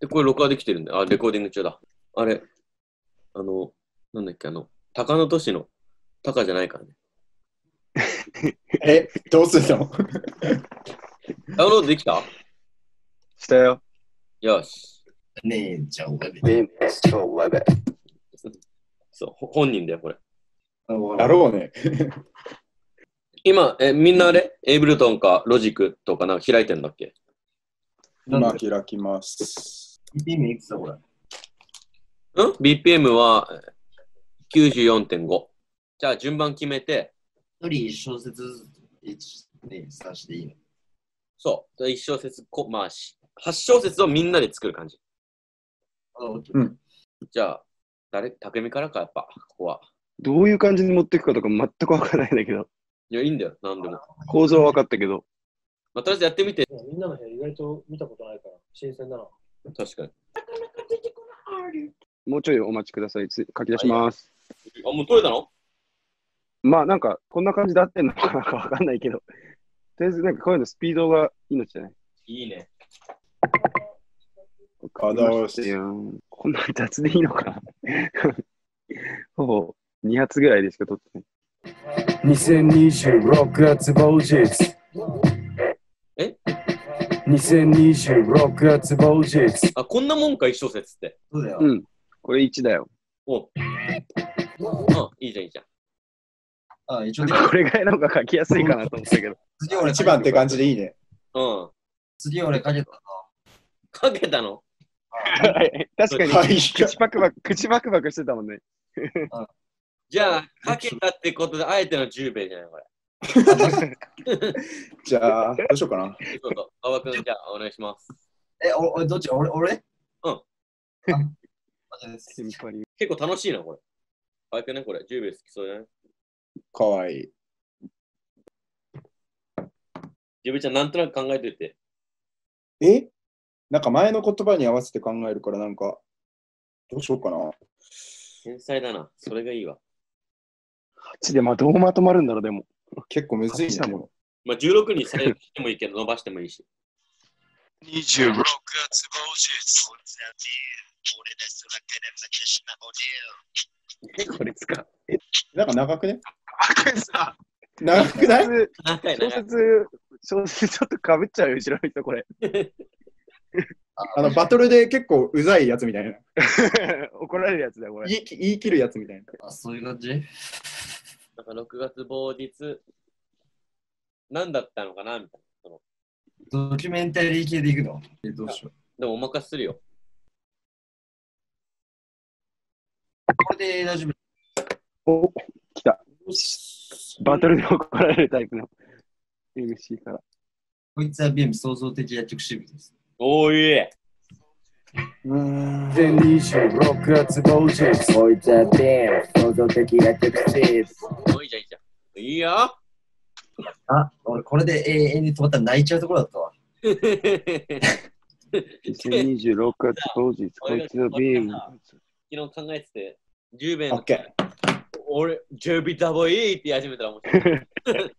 で、これ録画できてるんだよ。あ、レコーディング中だ。あれ、あの、なんだっけ、あの、高野都市の高じゃないからね。え、どうすんの？ダウンロードできた？したよ。よし。ねえ、じゃあ、俺で。ベンチョウェベ。そう、ほ本人だよ、これ。だろうね。今、え、みんなあれ？エイブルトンかロジックとかなんか開いてんだっけ？今開きます。BPM いくつだ、これ？うん ?BPM はえー94.5。じゃあ順番決めて、一人一小節ずつ、一、ね、三していいの？そう、1小節こ、まあ、し8小節をみんなで作る感じ。あ、オッケーうんじゃあ、誰、竹見からか、やっぱ、ここは。どういう感じに持っていくかとか全くわからないんだけど、いや、いいんだよ、なんでも。構造は分かったけど、まあ、とりあえずやってみて。みんなの部屋意外と見たことないから、新鮮だな。確かに。もうちょいお待ちください。つ書き出します。あ、もう取れたの？まあなんか、こんな感じで合ってんのかなんかわかんないけど、とりあえずなんかこういうのスピードが命じゃない？いいね。こんな雑でいいのかな ほぼ2発ぐらいでしか撮ってない。2026月某日え ?2026 月某日あ、こんなもんか、1小節って。そうだよ。うん。これ1だよ。おうん、いいじゃん、いいじゃん。あ、一応で、これぐらいの方が書きやすいかなと思ったけど。次俺、一番って感じでいいね。うん。次俺かけたな。かけたの？確かに、はい。口パクパク、口パクパクしてたもんね。じゃあ、かけたってことで、あえての10兵衛じゃない、これ。じゃあ、どうしようかな。馬場君、じゃあ、お願いします。え、お俺、どっち？俺俺？うん結構楽しいな、これ。馬場君ね、これ。10兵衛好きそうじゃない？かわいい。ジブちゃん、なんとなく考えておいて。え？なんか前の言葉に合わせて考えるから、なんか、どうしようかな。天才だな。それがいいわ。8でまあどうまとまるんだろう、でも。結構むずい8だもんね。まあ、16にされてもいいけど、伸ばしてもいいし。26月これ使う。なんか長くね？某日さ、長くない？小。説、小説ちょっとかぶっちゃうよ、後ろの人、これ。あの、バトルで結構うざいやつみたいな。怒られるやつだよ、これ。言い言い切るやつみたいな。あ、そういう感じ？なんか6月某日、何だったのかなみたいな。そのドキュメンタリー系でいくの？え、どうしよう。でもお任せするよ。これで大丈夫。お、来た。バトルで怒られるタイプの MC から。こいつは BM 創造的薬局支部です。おーいえ。うーん。2026月某日こいつはベン、創造的薬局シーズ。おいいじゃん、いいじゃん。いいよ。あ、俺これで永遠に止まったら泣いちゃうところだったわ。2026月当日、こいつのビーム。昨日考えてて、10弁のオッケ俺、ジョビタボイって始めたら面白い。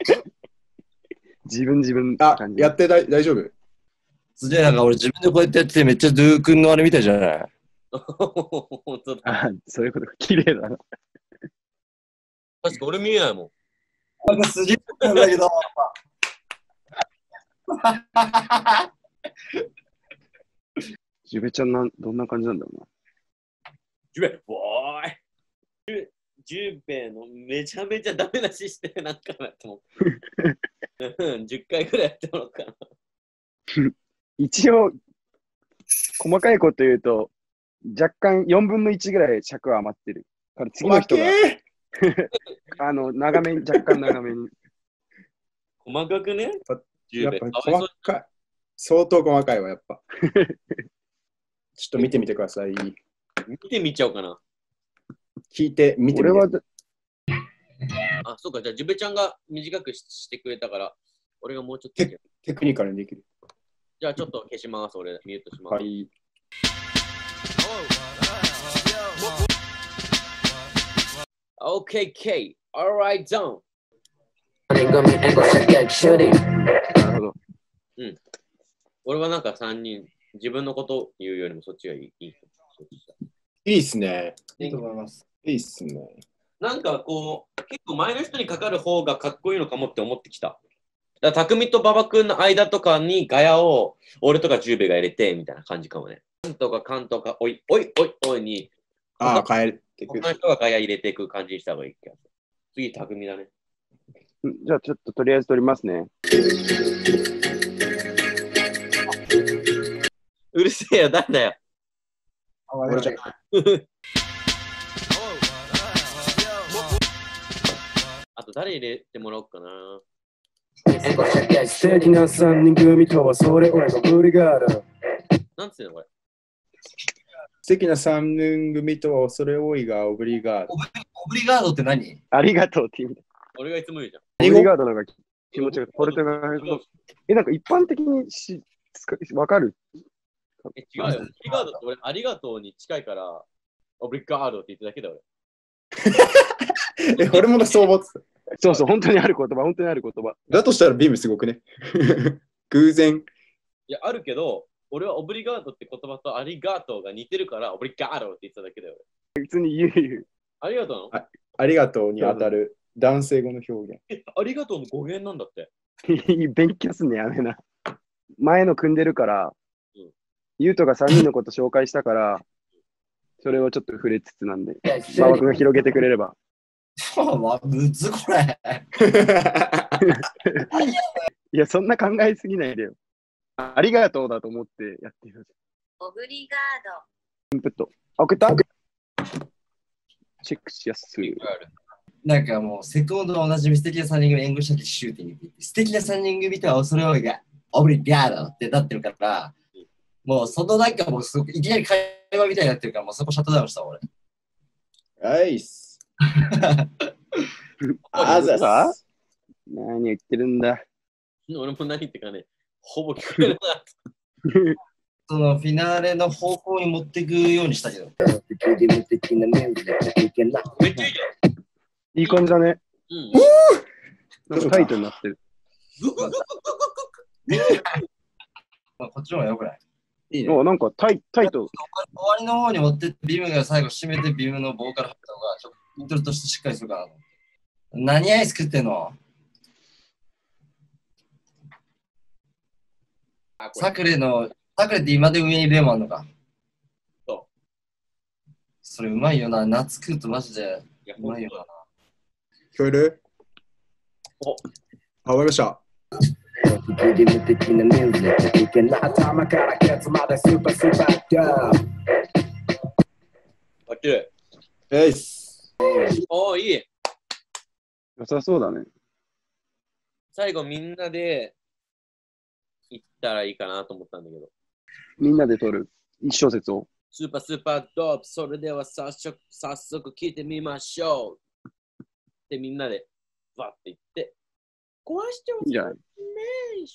自分自分ってあ。やってだい大丈夫？すげえなんか俺自分でこうやってやっててめっちゃドゥー君のあれみたいじゃない？本当だ。あそういうことか。綺麗だな。確か俺見えないもん。なんかすげえなんだけど。ジュベちゃんなん、どんな感じなんだろうな。ジュベ、おーい。ジュジュベのめちゃめちゃダメ出ししてなんかなって思って。うん10回ぐらいやってもらおうかな。一応、細かいこと言うと、若干4分の1ぐらい尺は余ってる。から次の負人が、け あの、長めに、若干長めに。細かくね？やっぱ細かい。相当細かいわ、やっぱ。ちょっと見てみてください。見てみちゃおうかな。聞いてみてみて。俺は、あ、そうか。じゃあ、ジュベちゃんが短くししてくれたから、俺がもうちょっと。テクニカルにできる。じゃあ、ちょっと消します。俺、ミュートします。はい。Okay, K. Alright, zone. 組援護射撃シューティング。なるほど。俺はなんか3人自分のこと言うよりもそっちがいい。いいっすね。いいと思います。いいっすね。なんかこう、結構前の人にかかる方がかっこいいのかもって思ってきた。だから匠と馬場君の間とかにガヤを俺とか十兵衛が入れてみたいな感じかもね。カンとかカンとかおいおいおいおいにああ、変えてく他の人がガヤ入れていく感じにした方がいい気がする。次、匠だね。うんじゃあちょっととりあえず撮りますね。うるせえよ、誰だよ。俺じゃ あと誰入れてもらおうかな。素敵な三人組とはそれ俺のブリガード。なんつうのこれ？素敵な三人組とは恐れ多いがオブリガード。オブリガードって何？ありがとうって意味だ。俺がいつも言うじゃん。オブリガードの方が気持ちがポルトガル語。え、なんか一般的にしわかる？え、違うよ。オブリガードって俺、ありがとうに近いから、オブリガードって言っただけだよ。え、俺もそう思ってた。そうそう、本当にある言葉、本当にある言葉。だとしたらビームすごくね。偶然。いや、あるけど、俺はオブリガードって言葉とありがとうが似てるから、オブリガードって言っただけだよ。普通に言う言う。ありがとうの？ありがとうに当たる男性語の表現。えありがとうの語源なんだって。勉強すんねやめな。前の組んでるからうん、ゆうとが3人のこと紹介したから、それをちょっと触れつつなんで、馬場君が広げてくれれば。わむずこれ。いや、そんな考えすぎないでよ。あありがとうだと思ってやってる。オブリガインプット。あ送ったチェックしやすい。なんかもう、セコンドの同じ素敵な3人組援護射撃シューティング素敵な3人組とは恐れ多いが、オブリガードってなってるから、もうそのなんかもうすごくいきなり会話みたいになってるから、もうそこシャットダウンした俺。アイス。あざっさす。何言ってるんだ。俺も何言ってかね、ほぼ聞こえるな。そのフィナーレの方向に持っていくようにしたけど。めっちゃいいじいい感じだね。うん。なんかタイトになってる。まあ、こっちの方がよくない？いいね。おなんかタイタイト。終わりの方に持ってって、ビームが最後締めて、ビームのボーカイントロとしてしっかりするかなと思って。何アイス食ってんの？サクレの、サクレって今で上にレモンあんのか？そうそれうまいよな。夏食うとマジでいや、うまいよな。聞こえる？おあ、終わりました。リム的なミュージックな頭からケツまでスーパースーパーダウンあ、綺麗。アイス。おー、いい。良さそうだね。最後みんなで行ったらいいかなと思ったんだけど。みんなで撮る？一小節を？スーパースーパードープ、それでは早速、早速聞いてみましょう。で、みんなでバッて言って、壊してほしい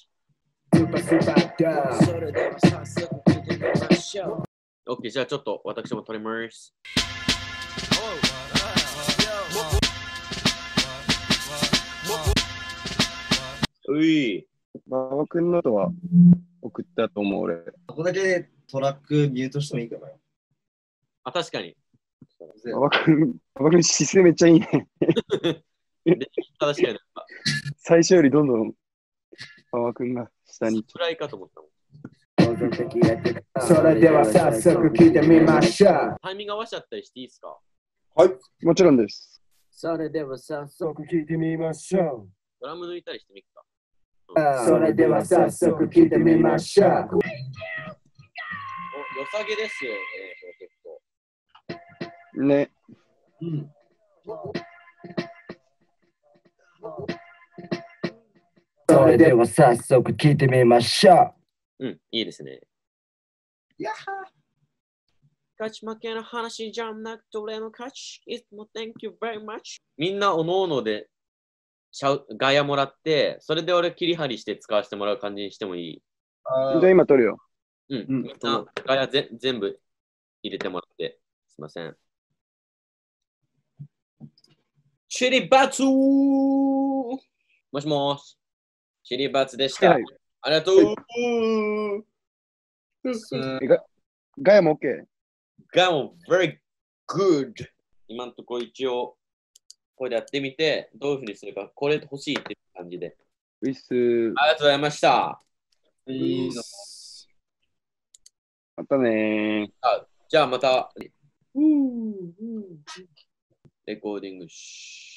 スーパースーパーダウンそれでは早速聞いてみましょう。OK、じゃあちょっと私も撮ります。うい。馬場君のとは送ったと思う、俺。ここだけトラックミュートしてもいいかな。あ、確かに。馬場君、馬場君姿勢めっちゃいいね。確かに。最初よりどんどん馬場君が下に。くらいかと思ったもん。それでは早速聞いてみましょうタイミング合わせちゃったりしていいですか？もちろんです。それでは早速、聞いてみましょドラム抜いたりしてみっか。うそれでは早速聞いてみましょうお、良さげですよね、これ結構。ね。うん。それでは早速聞いてみましょううん、いいですね。やは勝ち負けの話じゃなくて俺の勝ち。いつも Thank you very much. みんなおのおのでシャウガヤもらって、それで俺切り張りして使わせてもらう感じにしてもいい。あじゃあ今撮るよ。うん、うんガヤぜ全部入れてもらって。すいません。チリバツーもしもし。チリバツでした。はいありがとう、ガヤも OK? がも very good。今のところ一応、これでやってみて、どういうふうにするか、これ欲しいっていう感じで。ウィス、ありがとうございました。いいのまたねー。じゃあまた。レコーディングし。